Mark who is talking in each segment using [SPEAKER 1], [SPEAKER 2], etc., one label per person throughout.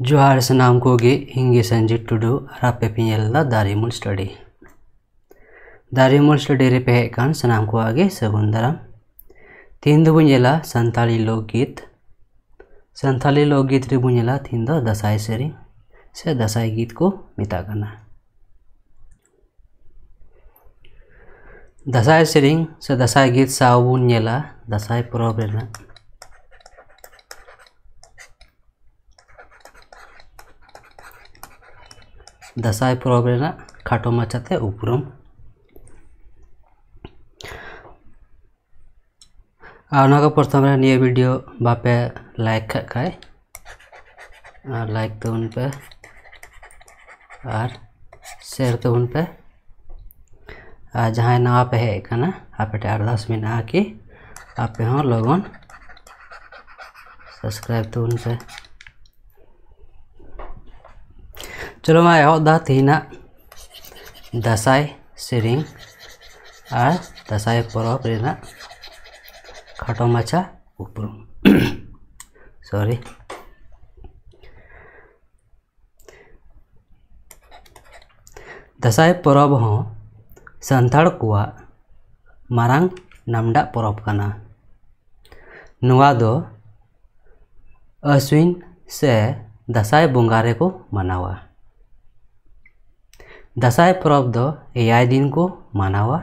[SPEAKER 1] जोहार सानाम कोगे, हिंगे संजीत टुडू और आपे पिंजल दारीमुल स्टडी। दारीमुल स्टडी रे पे कान सनाम को आगे सगुन दाराम तीन दो बुंजेला, संताली लोकगीत। संताली लोकगीत रे बुंजेला तीन दो दसाई सेरिंग से दसाई गीत को मिता करना। दसाई सेरिंग से दसाई गीत साबुन नेला दसाई परब रेना दशाई पर्व खाटो माचाते उपरूम प्रथम ये वीडियो बापे लाइक खाए। लाइक तो तबन पे और शेयर तो तबन पे। जहाँ नवा पे हेकना आपेटे आरदास कि आप लगन सब्सक्राइब तो तबन पे। चलो मैं एहद दा तीना दसाई सेरिंग और दसाई परब रेना खाटो माचा उपरुम सॉरी दसाई परब हो संथाड़ कुआ मारांग नामडा परब कना नुआ दो अश्विन से दसाई बंगारे को मनावा दसाई परब दो एआई दिन को मनावा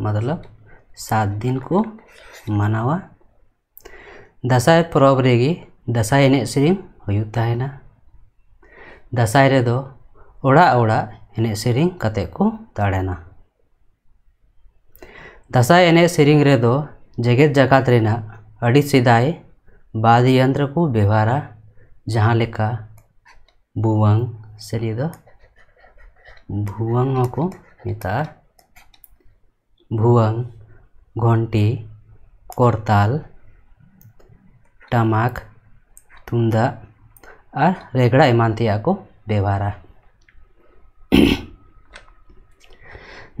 [SPEAKER 1] मतलब सात दिन को मनावा। दसाई परब रेगी दसाई एने सेरिंग हुयुग ताहेना दसाई रे दो, ओड़ा ओड़ा एने सेरिंग कते को दाड़ेना दसाई एने सेरिंग जेगेत जगत रेना अड़ी को व्यवहारा, जहाँ लेका बुवंग, से दो। भुवंग को मिता भुवंग, घंटी, करताल, टमाक, तुंदा और रेगड़ा ईमान को व्यवहारा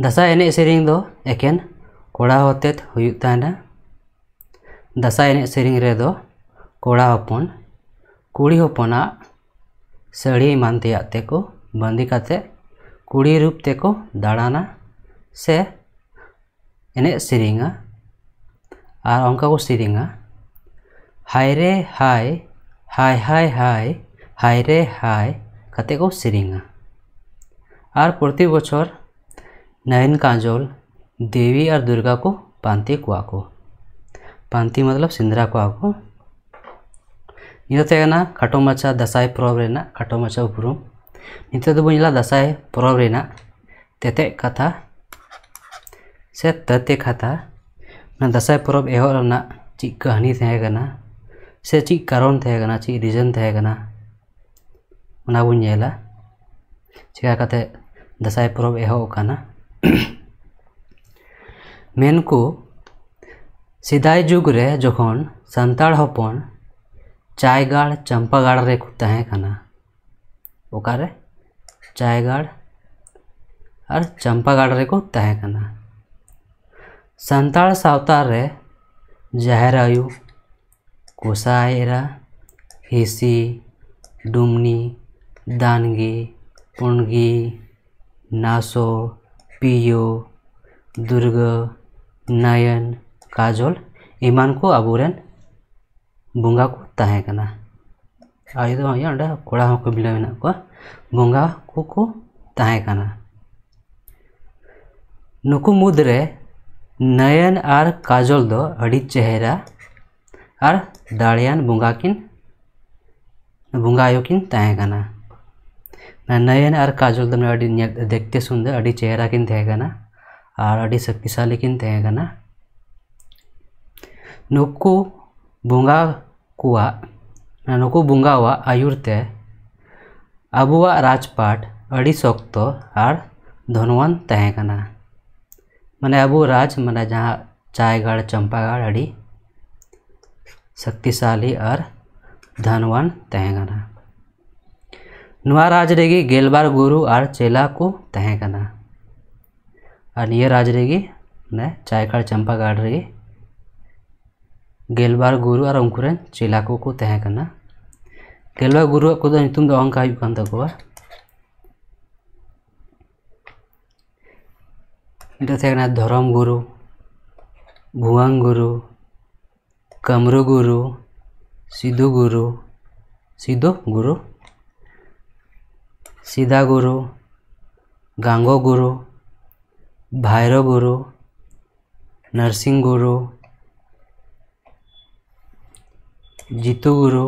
[SPEAKER 1] दसाई एने दो एकेन कोड़ा होते दसाई एने दो कोड़ा हपन, कुड़ी हपना, साड़ी को बंदी काते कुड़ी रूप ते को दाड़ाना से एने सेरिंगा और उनका को सेरिंगा हाय रे हाय हाय हाय हाय हाय रे हाय कते को सेरिंगा और प्रति बछर नयन काजल देवी और दुर्गा को पांति कुआ को पांति मतलब सिंदरा कुआ को इन खाटो माचा दसाई पर्व खाटो माचा उपरूम नित बला दसाई परब रेना तेते कथा से तते कथा दसाई परब एहब ची कहानी तहकना से ची कारण तहकना ची रिजन तहकना बन चिका दसाई परब एहबना मेन को सिदाय जुग रे जखन सानताड़ हपन चायगाड़ चंपागाड़ रे को तहकना ओकारे चायगाड़ और चंपागाड़ रे को तहकना सानताड़ सावता रे ज़ाहिर आयु। कोसाएरा हिसी। डुमनी। दानगी। पुणगी। नासो। पियो। दुर्ग। नयन। काजल। ईमान को अबुरेन। बंगा को को तहकना नुकु मुद्रे नयन और काजल दो अड़ी चेहरा और दाड़ियान बंगा किन किन नयन और काजल दो देखते सुंदर अड़ी चेहरा किन तहकना और अड़ी शक्तिशाली किन तहकना नुकु बंगा कुआ नुकु बंगावा आयुरते अबुआ राजपाट अड़ी शक्त और धनवान तहकना माने अबू राज माने जहाँ चायगढ़ चंपागढ़ अड़ी शक्तिशाली और धनवान तहकना नुआ राज रेगी गेलबार गुरु और चेला को तहकना और निये राज रेगी ने चायगढ़ चंपागढ़ रेगी ᱜᱮᱞᱵᱟᱨ ᱜᱩᱨᱩ ᱟᱨ ᱩᱱᱠᱩᱨᱮᱱ ᱪᱮᱞᱟ ᱠᱚᱠᱚ ᱛᱟᱦᱮᱸ ᱠᱟᱱᱟ ᱜᱮᱞᱵᱟᱨ ᱜᱩᱨᱩᱣᱟᱜ ᱠᱚᱫᱚ ᱧᱩᱛᱩᱢ ᱫᱚ ᱚᱱᱠᱟ ᱦᱩᱭᱩᱜ ᱠᱟᱱ ᱛᱟᱠᱚᱣᱟ ᱢᱤᱫᱴᱮᱱ ᱛᱟᱦᱮᱸ ᱠᱟᱱᱟ ᱫᱷᱚᱨᱚᱢ ᱜᱩᱨᱩ ᱵᱷᱩᱣᱟᱹᱝ ᱜᱩᱨᱩ ᱠᱟᱢᱨᱩ ᱜᱩᱨᱩ सिद्धू गुरु सिद्धू गुरु सीधा गुरु गांगो गुरु भैरव गुरु नरसिंह गुरु जीतू गुरु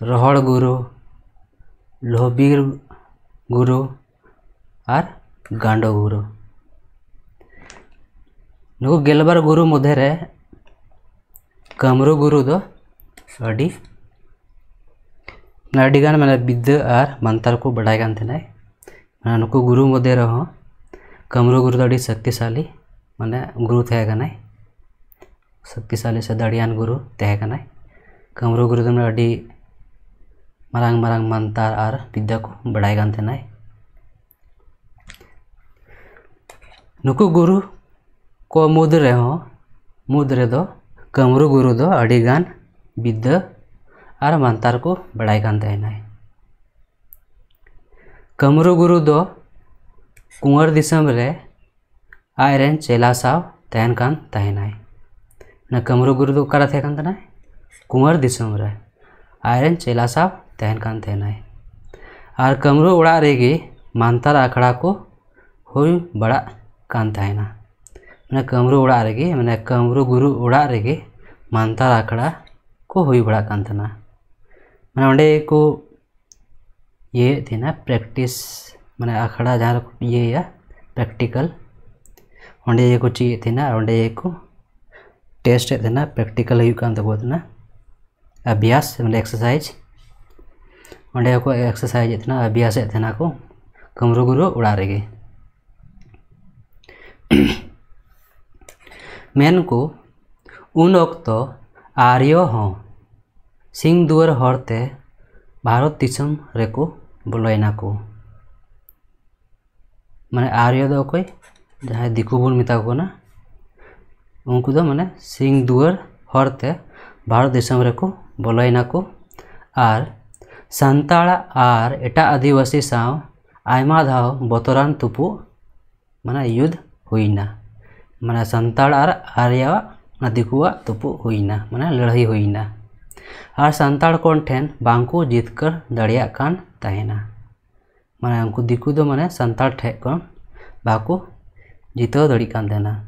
[SPEAKER 1] रोहड़ गुरु लोहबीर गुरु और गांडो गुरु नुकु गेलबार गुरु मध्य कमरु गुरु दो अड़ी अड़ीगान मैंने विद्या और मंत्र को बढ़ाई नुकु गुरु मध्य रहो कमरु गुरु दो शक्तिशाली माने गुरु थे शक्तिशाली से दाड़ियान गुरु थे कमरु गुरु दो अड़ी मारांग मारांग मंत्र और विद्या को बढ़ाई नुकु गुरु को मुद रहो मुद रे दो कमरु गुरु दो अड़ीगान विद्या और मंत्र को तहना कमरु गुरु दो, कुंवर दिसम रे आयरन, चेला साव तहन कान तहना न कमरु गुरु दो करा थे कान कुंवर दिसम रे आयरन चेला साव तहन कान तहना और कमरु उड़ा रेगी मानतार आखड़ा को हुई बड़ा कान तहना। मैंने कमरू उड़ा रेगे मैंने कमरू गुरु उड़ा रेगे मानतार आखड़ा को हुई बड़ा कान तना मैंने अंडे को ये थे ना प्रैक्टिस, मैंने आखड़ा जहाँ ये या प्रैक्टिकल। अंडे ये को चाहिए थे ना अंडे ये को टेस्ट थे ना प्रैक्टिकल हुई कान तको अभ्यास मैंने एक्सरसाइज को एक्सरसाइज अभ्यास को कमरू गुरु उड़ा रेगे मेन को उन वक्त आर्य हों, सिंह दुआर हरते भारत दिसम रेको बोलना को। माने आर्य दो कोई, जहाँ दिकु बन मेता को ना, उनको दो माने सिंह दुआर हरते भारत बोलना को। आर सानताड़ आर, एटा आदिवासी आयमा धाव, बतरान तुपु, माने युद्ध हुईना। माने सानताड़ और आर्या दिकुआ तुपु हुईना, माने लड़ाई हुईना। और सानताड़ कोन ठेन? बांको, जीतकर कान, तहेना। माने उनको दिकु दो माने कोन? बाको, जीतो, दड़ी, कान देना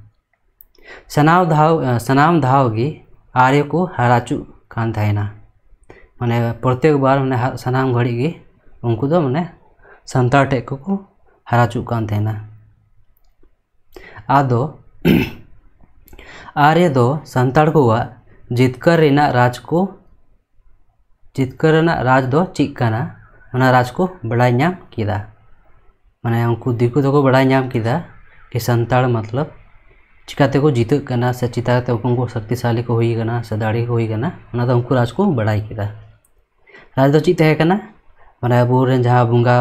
[SPEAKER 1] सनाव धाव, सनाम धाव गी आर्य को माने प्रत्येक बार माने सनाम घड़ी उनको माने सानताड़ ठे को हराचु कान तहेना आदो आर्य दो संताड़ को जितकर राज को जितकर राज दो चिकना राज को बड़ा माने उनको दिकु दो बड़ा नाम किदा कि संताड़ मतलब चिकाते को जीतना से चिताते उनको शक्तिशाली को हुई गना से दाड़ी को हुई तो उनको राज को बड़ाई किदा राज चित माने अब जहाँ बुंगा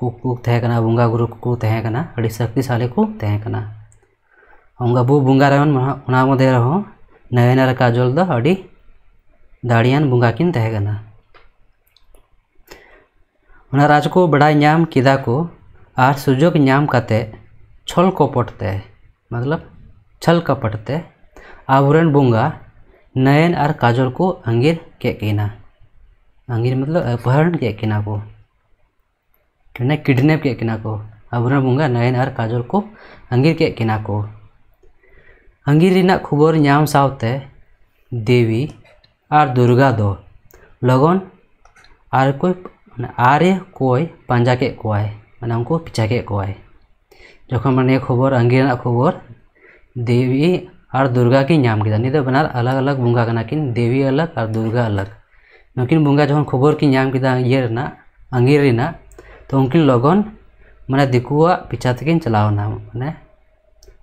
[SPEAKER 1] को तहकना बुंगा गुरु को शक्तिशाली को mode raho nayana ra kajol da adi दाड़ियान Bunga किन राज को बड़ा नाम किदा को आर सुजोग नाम छल कपटते मतलब छल कपटते आभूरण बुंगा, नयन और काजल को अंगिर के किना। अंगिर मतलब अपहरण के किना को। किडनैप के किना को। आभूरण बुंगा, नयन और काजल को अंगिर के किना को। अंगीर खबर नाम सावते, देवी और दुर्गा दो। लगन और कोई आरे कोई, पांजा के कोय मैंने उनको पिछा के कोय जखन मैंने खबर, अंगीर खबर देवी और दुर्गा की नाम किया नहीं तो बनार अलग अलग बुंगा करना, किन देवी अलग और दुर्गा अलग। उनकिन बुंगा जखन खबर की नाम किया ये अंगीर तो उनकिन लगन, मैंने दिकुआ पिछा तक चलावना मैंने?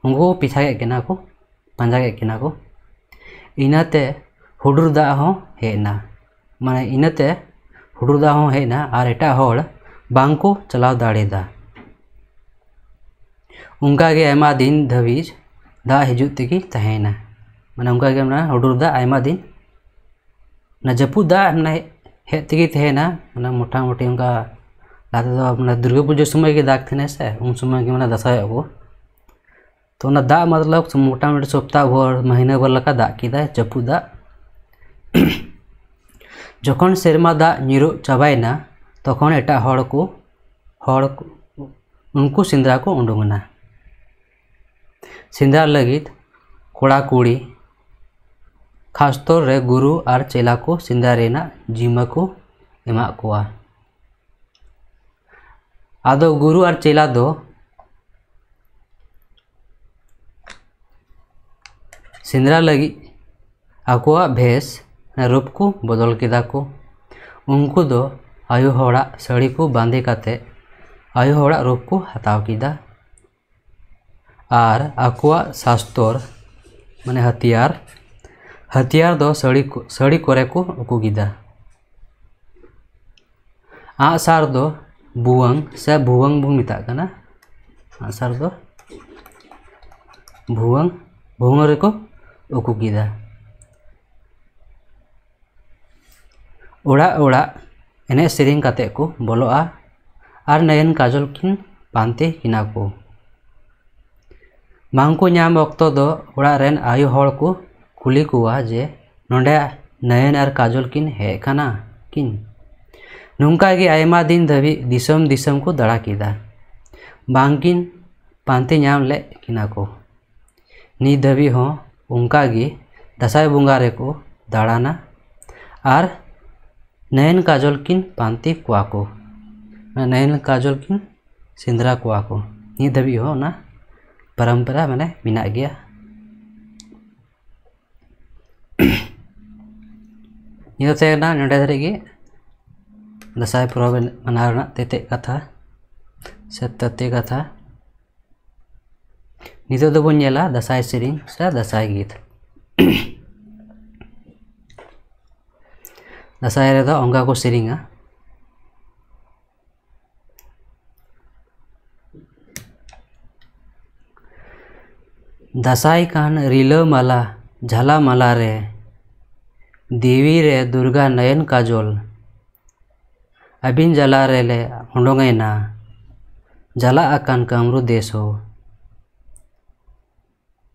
[SPEAKER 1] उनको पिछा के को, पंजा के को। इनाते हुडुर दा हेना माने इनाते हुडुर दा हेना और एटा बांको चलाव दाड़ेदा। उनका दिन धबीज दा हिजु तेगी तहेना माने उनका हुडुर दा दिन ना जपु दा ना हेज तेगे तहना मैंने मोटा मोटी उनका लाते तो अपना दुर्गा पूजा समय के दाग थे से उन समय के मैंने दसाई को तो ना दा मतलब मोटा मोटी सप्ताह भर महीना भर लगा दाग की चपू दा जखन सेरमा दा निरो चाबायना तखन एटा हड़ को हड़ उनको सिंद्रा को उडुंगना सिंद्रा लगित कोड़ा कुड़ी खासतौर रे गुरु और चेला को रेना जिम्मा को एमा कोआ। आदो गुरु और चेला दो। सिंद्रा लगी आकुआ भेस रूप को बदल केदा को उनको दो आयु हड़ा साड़ी को बांधे आयु हड़ा रूप को हताव किदा। और आकुआ शास्त्र माने हथियार। हथियार दो साड़ी को साड़ी करे को गिदा आसार दो बुवंग, से भुवंग बुंग मिता आसार दो भुवंग भुवंग रे को उकू गिदा ओड़ा ओड़ा एने सेरिंग काते को बोलोआ और नयन काजल किन पानते किना को। मांगको नाम वक्त दो ओड़ा रेन आयु को कुली कुआ जे नोंडे नयन और काजल किन हे खाना किन। नुंका गे आयमा दिन धबी दिसम दिसम को दड़ा किदा। बांगिन पानते नाम ले किना को। नी धबी हो उनका गे दसाई बुंगा रे को दाड़ाना और नयन काजल किन पांति को। नयन काजल किन सिंदरा को। नी धबी हो ना। परंपरा मैंने मिना गया इन नोड़े धारे दसाई पर्व मनाव तेते कथा से तते कथा नितोला दसाई सेरी से दसाई गीत दसाई अंगा को सेरी ᱫᱟᱸᱥᱟᱭ ᱨᱮᱫᱚ ᱚᱱᱠᱟ ᱠᱚ ᱥᱮᱨᱮᱧᱟ दासाई कान रिलो माला झाला माला रे देवी रे दुर्गा नयन काजोल अबिन जला रे ले उडोंगना जला आकान कामरु देश हो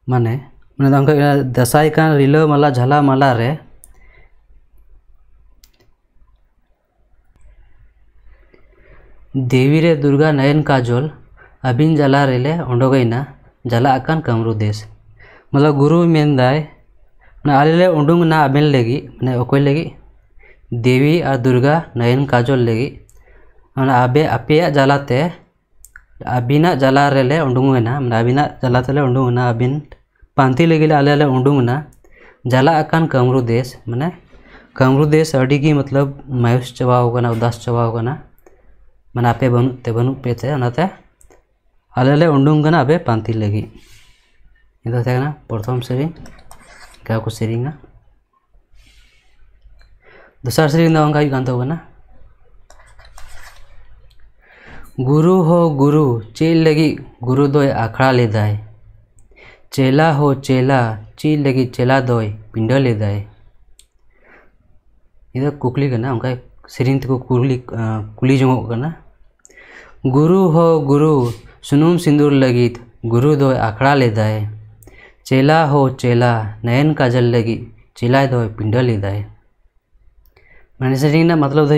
[SPEAKER 1] माने माने दासाई कान रिलो माला झाला माला रे देवी रे दुर्गा नयन काजोल अबिन जला रेले उडोगना जला अकान कमरू देश मतलब गुरु मेनदाय आले उडूंगना अबेन लगी मैंने अकोय लगी देवी और दुर्गा नयन काजोल लगी आबे आपे जलाते अबिना जला रेले उडूंगना मैंने अबिना जलाते उडूंगना अबिन पांति लगे आले उडूंगना जला अकान कमरू देश मैंने कमरू देश अड़ी मतलब मायूस चबा उदास चबा ᱢᱟᱱᱮ ᱟᱯᱮ ᱵᱟᱹᱱᱩᱜ ᱛᱮ ᱟᱞᱮ ᱞᱮ ᱩᱰᱩᱝ ᱠᱟᱱᱟ ᱟᱯᱮ ᱯᱟᱱᱛᱤ ᱞᱟᱹᱜᱤᱫ ᱱᱤᱭᱟᱹ ᱫᱚ ᱛᱟᱦᱮᱸ ᱠᱟᱱᱟ ᱯᱨᱚᱛᱷᱚᱢ ᱥᱮᱨᱮᱧ ᱚᱱᱠᱟ ᱠᱚ ᱥᱮᱨᱮᱧᱟ ᱫᱚᱥᱟᱨ ᱥᱮᱨᱮᱧ ᱫᱚ ᱚᱱᱠᱟ ᱦᱩᱭᱩᱜ ᱠᱟᱱ ᱛᱟᱵᱚᱱᱟ गुरु हो गुरु चेल लगी गुरु दोय आखड़ा लेदाय चेला हो चेला चील लगी चेला दोय पिंड लेदाय इधर कुकली करना उनका सेरिंग तक कुली कुली जोंगना गुरु हो गुरु सुनूम सिंदूर लगित गुरुद्वय आखड़ा ले दाए। चेला हो चेला, नयन काजल लगी चेलाय दो ले दाए। मैंने मतलब दो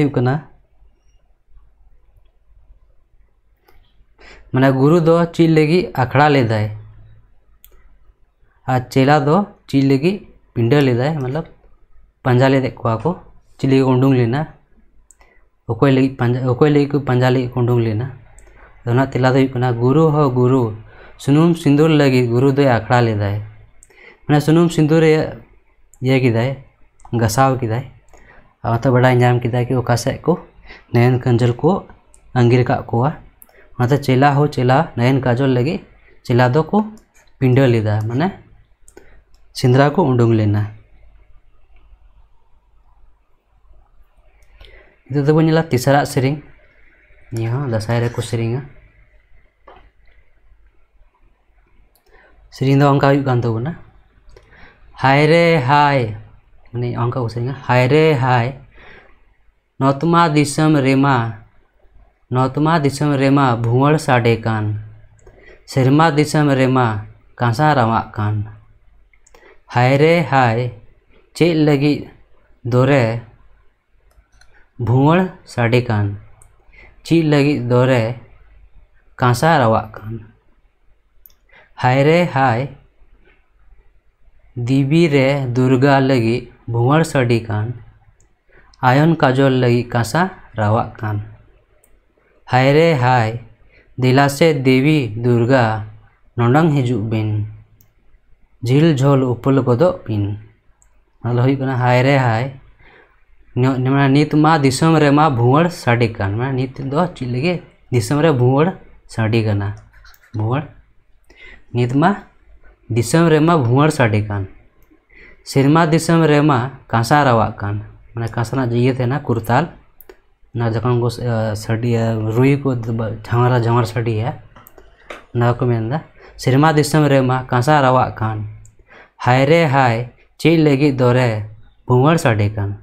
[SPEAKER 1] मैं गुरु दो चीज़ लगी आखड़ा ले दाए। आ चेला दो चीज़ लगी पिंड ले दाए मतलब पंजा लेदे को चिली को उंडूंग लेना। ओकोई लगी पंजा, ओकोई लगी को पंजा लगी को उंडूंग लेना। ᱚᱱᱟ ᱛᱮᱞᱟ ᱫᱚ ᱦᱩᱭᱩᱜ ᱠᱟᱱᱟ ᱜᱩᱨᱩ ᱦᱚᱸ ᱜᱩᱨᱩ ᱥᱩᱱᱩᱢ ᱥᱤᱸᱫᱩᱨ ᱞᱟᱹᱜᱤᱫ ᱜᱩᱨᱩ ᱫᱚᱭ ᱟᱠᱷᱲᱟ ᱞᱮᱫᱟᱭ ᱢᱟᱱᱮ ᱥᱩᱱᱩᱢ ᱥᱤᱸᱫᱩᱨ ᱤᱭᱟᱹ ᱠᱮᱫᱟᱭ ᱜᱟᱥᱟᱣ ᱠᱮᱫᱟᱭ ᱚᱱᱟᱛᱮ ᱵᱟᱰᱟᱭ ᱧᱟᱢ ᱠᱮᱫᱟᱭ कि ᱚᱠᱟ ᱥᱮᱫ ᱠᱚ नयन कंजल को अंगिर का कोआ मतलब चेला हो चेला नयन काजल लगे चेला दो को पिंड लेदा माने सिंदरा को उडुंग लेना itu tuh punya सेरीद अंकना हाय रे हाय मैं अंक को सेरी हाय रे हाय, नतमा दिसम रेमा, नतमा दिसम रेमा भुवर साडे कान सेरमा दिसम रेमा कासा रवा कान। हाय रे हाय चेक लगी दोरे भुवर साडे कान। लगी दोरे भुवड़ साडे कान ची लगी दोरे कांसा कान हाय रे हाय दिबी रे दुर्गा लगी भुवड़ साडी कान आयन काजल लगी कांसा रवाक कान हाय रे हाय दिलासे देवी दुर्गा नोडंग हिजुक बिन झील झोल उपल गदो नित मा दिसम रे मा भुवड़ साडी कान। मा नित दो चिलगे दिसम रे भुवड़ साडी कना। भुवड़। नित मा दिसम रे मा भुवड़ साडी कान। सिरमा दिसम रे मा कांसा रवाक कान। माने कांसा जिये थे ना कुरताल। ना जखन को सड़ी रुई को झांगरा, झांगर सड़ी है, ना को मेंदा सिरमा दिसम रे मा कांसा रवा कान। हाय रे हाय ची लगी दोरे भुवड़ साड़ी कान।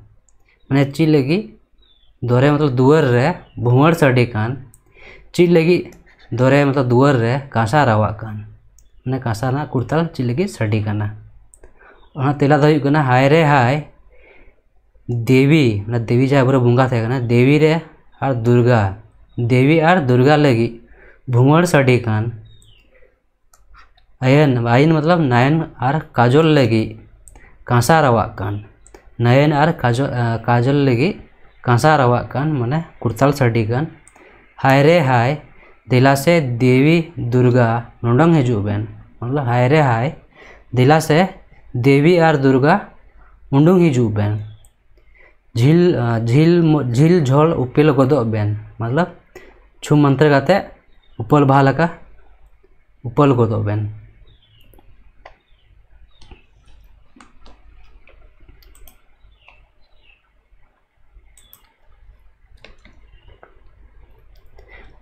[SPEAKER 1] माने ची लगी दोरे मतलब दुअर रे भुवड़ साड़ी कान ची लगी दोरे मतलब दुअर रे कांसा रवा कान माने कांसा ना कुर्ताल ची लगी साड़ी काना और तेला दो हाय रे हाय देवी ना देवी जहाँ पूरा बुंगा थे देवी रे और दुर्गा देवी और दुर्गा लगी भूमड़ साड़ी कान अयन आयन मतलब नयन और काजल लगी कांसा रवा कान नयन और काजल काजल लगी कांसा रवा कान माने कुर्ताल साड़ी कान हाय रे हाय दिला से देवी दुर्गा नोडंग हजू बेन मतलब हाय रे हाय दिला से देवी और दुर्गा उंडुंग हजू बेन झील झील झील झोल उपेल गदो बेन मतलब छु मंत्र उपल भालका उपल गदो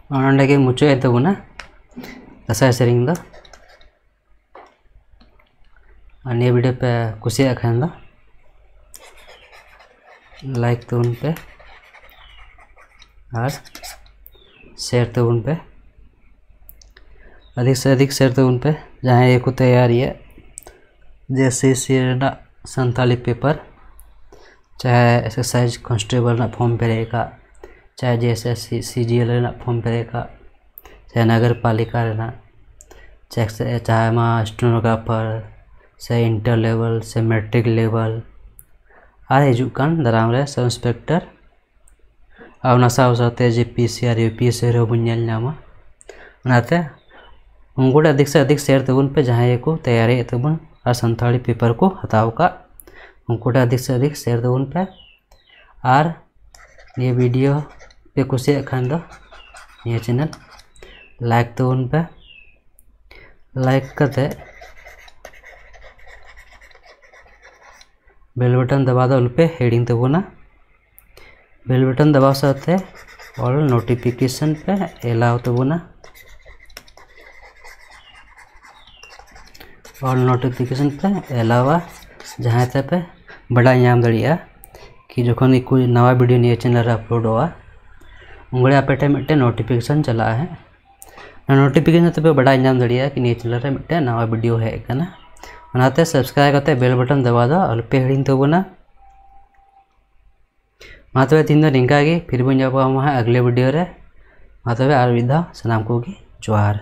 [SPEAKER 1] अंडे ಮುಚ್ಚೆ ತಗೋಣ ಕಸ ಹೆಸರಿಂದ ಅನೇ ವಿಡಿಯೋ ಪೆ ಖುಷಿ ಹಾಕಂದ ಲೈಕ್ ತಗೊಂಡು और शेयर तो उन पे अधिक से अधिक शेयर तो उन पे जहाँ एक तैयारी है जैसे सीरना संताली पेपर चाहे एक्सरसाइज कॉन्स्टेबल ना फॉर्म रहेगा चाहे J S S C C G L form भरे का चाहे नगर पालिका रहना चाहे चाहे वहाँ स्टोनोग्राफर से इंटर लेवल से मैट्रिक लेवल आर हजूक दाराम सब इंसपेक्टर। और साथ J P C or U P S C बोलते उनको अधिक से अधिक शेयर तो तब पे जहाँ को तैयारी तब तो और संथाली पेपर को हताव का। उनको अधिक से अधिक शेयर तो तब पे। और ये वीडियो पे कुछ खान दो, ये चैनल। लाइक तबन पे। लाइक करते बेल बटन दबा दो पे हेडिंग तबना बेल बटन दबा साथ, और नोटिफिकेशन पे एलाव तबना और नोटिफिकेशन पे एलावा जहाँ पे बड़ा दड़िया कि जखन कोई नवा वीडियो नहीं चैनल अपलोड हुआ उंगड़े आपे मिट्टे नोटिफिकेशन चला है नोटिफिकेशन तब बड़ा नाम दड़िया कि चैनल मिट्टे नवा वीडियो है ᱚᱱᱟᱛᱮ ᱥᱟᱵᱥᱠᱨᱟᱭᱤᱵ ᱠᱟᱛᱮ ᱵᱮᱞ ᱵᱟᱴᱚᱱ ᱫᱟᱵᱟᱣ ᱫᱚ ᱟᱞᱚᱯᱮ ᱦᱤᱲᱤᱧ ᱛᱟᱵᱚᱱᱟ ᱢᱟ ᱛᱚᱵᱮ ᱛᱤᱦᱤᱧ ᱫᱚ ᱱᱤᱝᱠᱟ ᱜᱮ ᱯᱷᱤᱨ ᱵᱚᱱ ᱧᱟᱯᱟᱢᱟ ᱦᱟᱸᱜ ᱟᱜᱞᱮ ᱵᱷᱤᱰᱤᱭᱳ ᱨᱮ ᱢᱟ ᱛᱚᱵᱮ ᱟᱨ ᱢᱤᱫ ᱫᱷᱟᱣ ᱥᱟᱱᱟᱢ ᱠᱚᱜᱮ ᱡᱚᱦᱟᱨ